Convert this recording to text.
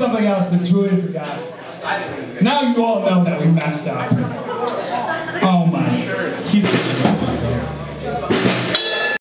something else, but Julian forgot. Now you all know that we messed up. Oh my. He's.